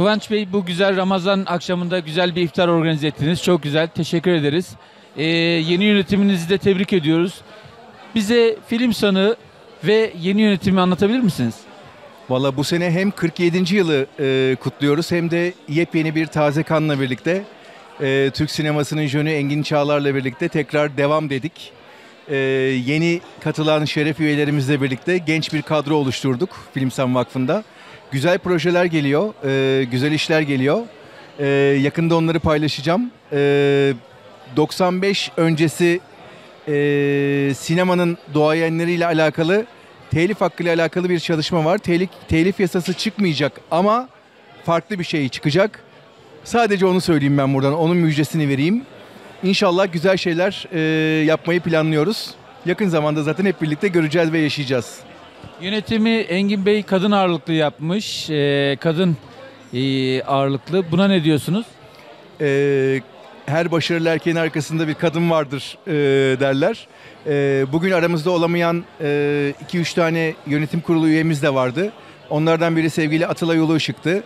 Kıvanç Bey bu güzel Ramazan akşamında güzel bir iftar organize ettiniz. Çok güzel. Teşekkür ederiz. Ee, yeni yönetiminizi de tebrik ediyoruz. Bize film sanı ve yeni yönetimi anlatabilir misiniz? Valla bu sene hem 47. yılı e, kutluyoruz hem de yepyeni bir taze kanla birlikte e, Türk sinemasının jönü Engin Çağlar'la birlikte tekrar devam dedik. E, yeni katılan şeref üyelerimizle birlikte genç bir kadro oluşturduk Filmsan Vakfı'nda. Güzel projeler geliyor, e, güzel işler geliyor. E, yakında onları paylaşacağım. E, 95 öncesi e, sinemanın doğayenleriyle alakalı telif hakkıyla alakalı bir çalışma var. Telif, telif yasası çıkmayacak ama farklı bir şey çıkacak. Sadece onu söyleyeyim ben buradan. Onun müjdesini vereyim. İnşallah güzel şeyler e, yapmayı planlıyoruz. Yakın zamanda zaten hep birlikte göreceğiz ve yaşayacağız. Yönetimi Engin Bey kadın ağırlıklı yapmış. Ee, kadın ee, ağırlıklı. Buna ne diyorsunuz? E, her başarılı erkeğin arkasında bir kadın vardır e, derler. E, bugün aramızda olamayan 2-3 tane yönetim kurulu üyemiz de vardı. Onlardan biri sevgili Atılay Ulu Işık'tı.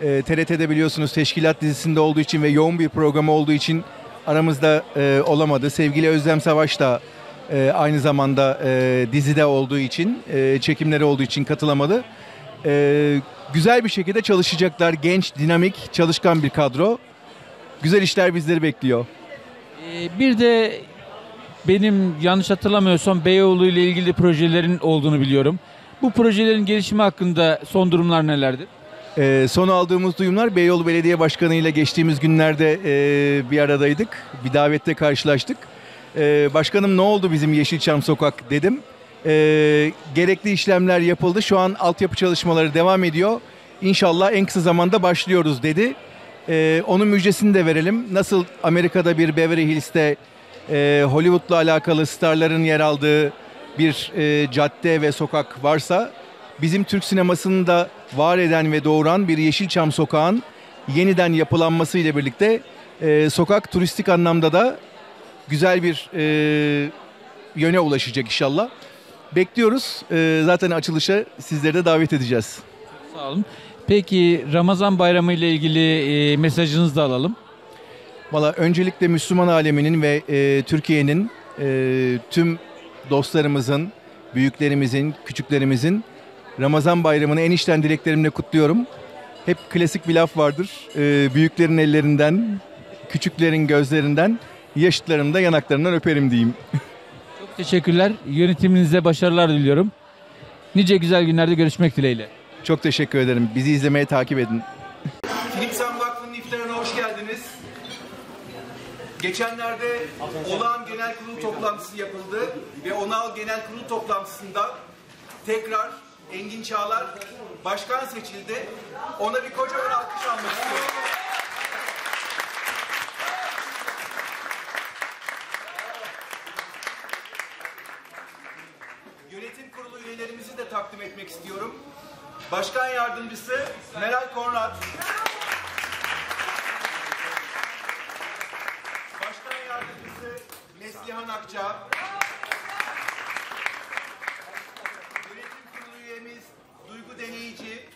E, TRT'de biliyorsunuz teşkilat dizisinde olduğu için ve yoğun bir programı olduğu için aramızda e, olamadı. Sevgili Özlem Savaş da e, aynı zamanda e, dizide olduğu için, e, çekimleri olduğu için katılamadı. E, güzel bir şekilde çalışacaklar. Genç, dinamik, çalışkan bir kadro. Güzel işler bizleri bekliyor. Ee, bir de benim yanlış hatırlamıyorsam Beyoğlu ile ilgili projelerin olduğunu biliyorum. Bu projelerin gelişimi hakkında son durumlar nelerdir? Ee, son aldığımız duyumlar Beyoğlu Belediye Başkanı ile geçtiğimiz günlerde e, bir aradaydık. Bir davette karşılaştık. Ee, başkanım ne oldu bizim Yeşilçam Sokak dedim. Ee, gerekli işlemler yapıldı. Şu an altyapı çalışmaları devam ediyor. İnşallah en kısa zamanda başlıyoruz dedi. Ee, onun müjdesini de verelim. Nasıl Amerika'da bir Beverly Hills'te e, Hollywood'la alakalı starların yer aldığı bir e, cadde ve sokak varsa bizim Türk sinemasını da var eden ve doğuran bir Yeşilçam Sokağın yeniden yapılanması ile birlikte e, sokak turistik anlamda da güzel bir e, yöne ulaşacak inşallah. Bekliyoruz. E, zaten açılışa sizleri de davet edeceğiz. Sağ olun. Peki Ramazan Bayramı ile ilgili e, mesajınızı da alalım. Valla öncelikle Müslüman aleminin ve e, Türkiye'nin e, tüm dostlarımızın, büyüklerimizin, küçüklerimizin Ramazan bayramını en içten dileklerimle kutluyorum. Hep klasik bir laf vardır. E, büyüklerin ellerinden, küçüklerin gözlerinden, yaşıtlarım da yanaklarından öperim diyeyim. Çok teşekkürler. Yönetiminize başarılar diliyorum. Nice güzel günlerde görüşmek dileğiyle. Çok teşekkür ederim. Bizi izlemeye takip edin. Filipsen Vakfı'nın iftarına hoş geldiniz. Geçenlerde olağan genel kurulu toplantısı yapıldı ve onal genel kurulu toplantısında tekrar Engin Çağlar başkan seçildi. Ona bir kocaman alkış almak istiyorum. İstiyorum. Başkan yardımcısı Meral Kornat. Başkan yardımcısı Neslihan Akça. Yönetim kurulu üyemiz Duygu Deneyici.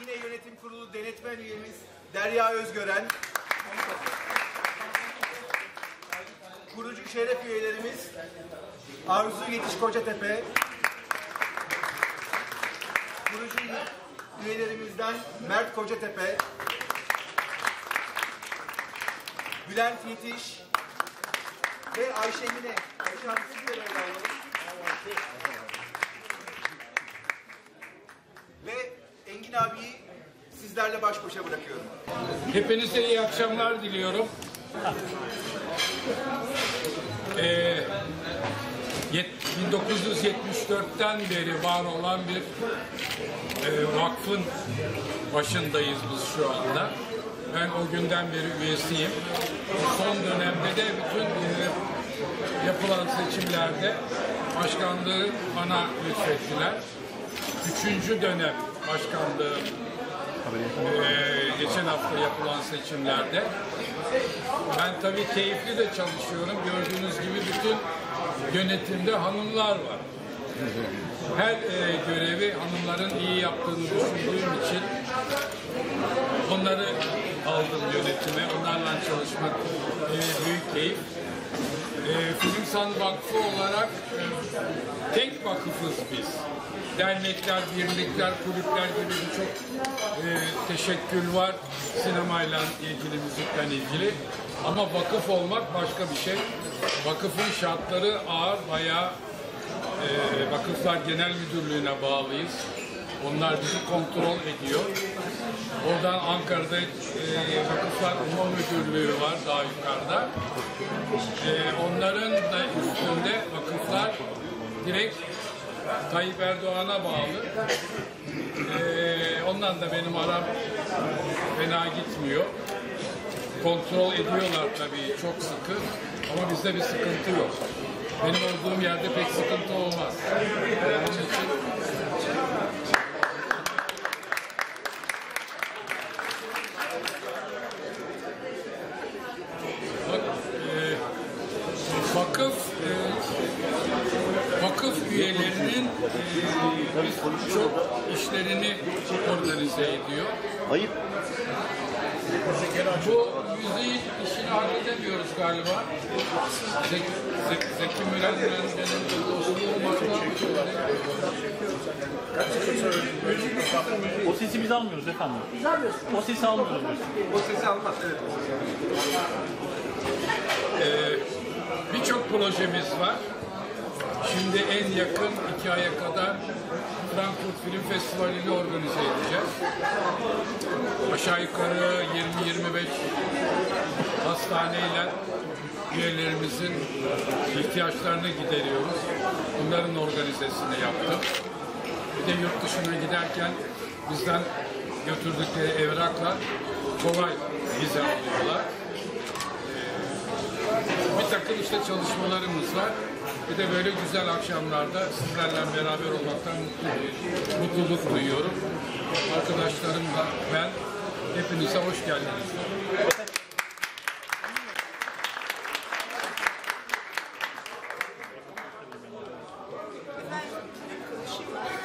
Yine yönetim kurulu denetmen üyemiz Derya Özgören. Şeref üyelerimiz Arzu Yetiş Kocatepe. Kurucu üyelerimizden Mert Kocatepe. Bülent Yetiş ve Ayşe Mine. Ve Engin abiyi sizlerle baş başa bırakıyorum. Hepinize iyi akşamlar diliyorum. Ee, yet- 1974'ten beri var olan bir e, vakfın başındayız biz şu anda. Ben o günden beri üyesiyim. Son dönemde de bütün e, yapılan seçimlerde başkanlığı bana lütfettiler. Üçüncü dönem başkanlığı ee, geçen hafta yapılan seçimlerde. Ben tabii keyifli de çalışıyorum. Gördüğünüz gibi bütün yönetimde hanımlar var. Her e, görevi hanımların iyi yaptığını düşündüğüm için onları aldım yönetime. Onlarla çalışmak e, büyük keyif. E, Filmsan Vakfı olarak e, tek vakıfız biz. Dernekler, birlikler, kulüpler gibi birçok e, teşekkül var sinemayla ilgili, müzikten ilgili. Ama vakıf olmak başka bir şey. Vakıfın şartları ağır, bayağı e, Vakıflar Genel Müdürlüğü'ne bağlıyız. Onlar bizi kontrol ediyor. Oradan Ankara'da e, Vakıflar Umum Müdürlüğü var daha yukarıda. E, onların da üstünde vakıflar direkt Tayyip Erdoğan'a bağlı. E, ondan da benim aram fena gitmiyor. Kontrol ediyorlar tabii çok sıkı ama bizde bir sıkıntı yok. Benim olduğum yerde pek sıkıntı olmaz. Onun için Bak, e, vakıf e, vakıf üyelerinin e, biz çok işlerini organize ediyor. Ayıp. Bu müziğin işini halledemiyoruz galiba. Zeki, Zeki, Zeki Müren benim dostluğum var. O sesi biz almıyoruz efendim. Biz almıyoruz. O sesi almıyoruz biz. Birçok projemiz var. Şimdi en yakın iki aya kadar Frankfurt Film Festivali'ni organize edeceğiz. Aşağı yukarı 20-25 hastaneyle üyelerimizin ihtiyaçlarını gideriyoruz. Bunların organizesini yaptım. Bir de yurt dışına giderken bizden götürdükleri evrakla kolay vize alıyorlar. Bir takım işte çalışmalarımız var. Bir de böyle güzel akşamlarda sizlerle beraber olmaktan mutlu, mutluluk duyuyorum. Arkadaşlarımla ben hepinize hoş geldiniz.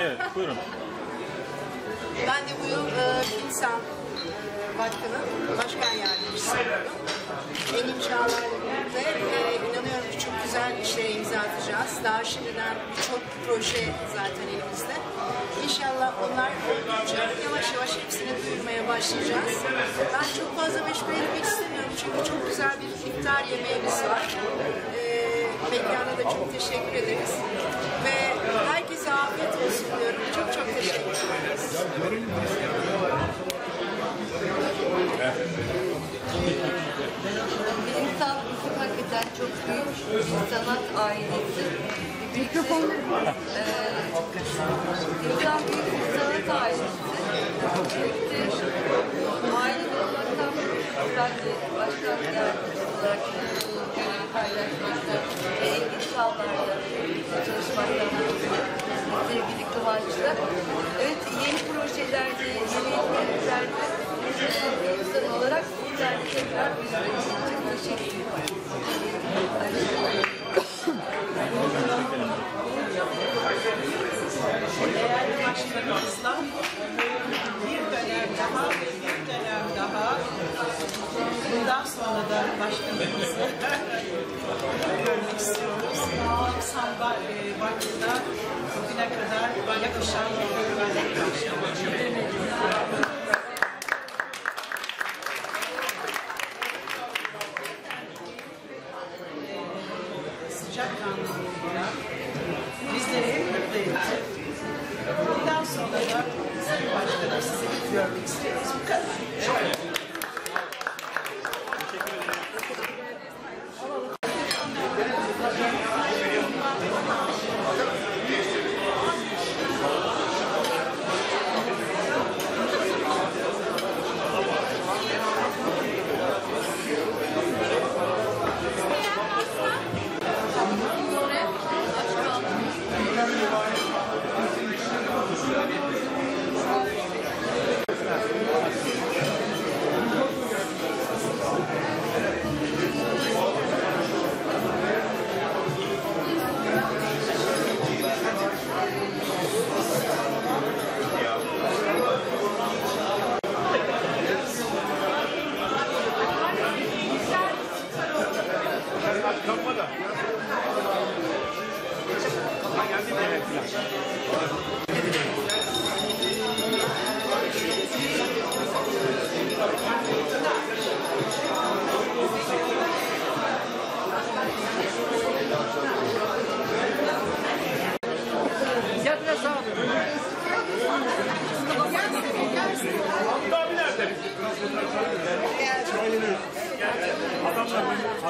Evet buyurun. Ben de bu yıl e, Filmsan Vakfı'nın başkan yardımcısı oldum. Çağlar'la birlikte e, çok güzel işlere imza atacağız. Daha şimdiden birçok proje zaten elimizde. İnşallah onlar oldukça yavaş yavaş hepsini duyurmaya başlayacağız. Ben çok fazla meşgul etmek istemiyorum çünkü çok güzel bir iftar yemeğimiz var. E, mekana da çok teşekkür ederiz. Ve herkese afiyet olsun diyorum. Çok çok teşekkür ederiz. Bilimsel ufuk hakikaten çok büyük bir sanat ailesi. Mikrofon. Ee, Bilimsel büyük bir sanat ailesi. Birlikte aile olmaktan de başkan yardımcısı olarak bu görevi paylaşmakta ve Çağlar'la birlikte çalışmaktan. Sevgili Kıvanç'la. Evet yeni projelerde, yeni etkinliklerde e, insan olarak sizlerle tekrar yüzleşmek için teşekkür ederim. değerli başkanımızla bir dönem daha ve bir dönem daha bundan sonra da başkanımızı görmek istiyoruz. Samba e, Vakfı'na bugüne kadar yakışan bir hürmetle sıcak kanlılığıyla bizleri hep mutlu etti. Bundan sonra da Sayın Başkanım sizi hep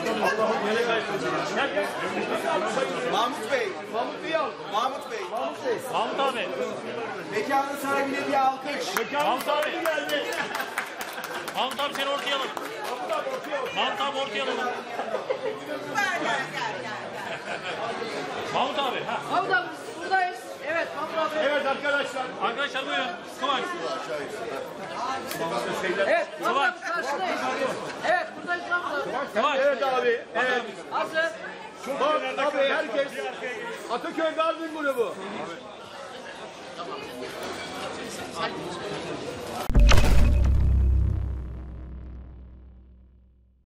Bu kadar. Mahmut Bey. Mahmut Bey. Mahmut Bey. Mahmut abi. Mekanın sahibine bir alkış. Mahmut abi. Mahmut abi seni ortaya alalım. Mahmut abi ortaya alalım. Gel gel gel gel. Mahmut abi. Ha. Mahmut abi buradayız. Evet Mahmut abi. Evet arkadaşlar. Arkadaşlar buyurun. Kıvanç. Evet Mahmut abi karşıdayız. Evet Evet abi. Evet. Hazır. Abi herkes. Ataköy Garden grubu.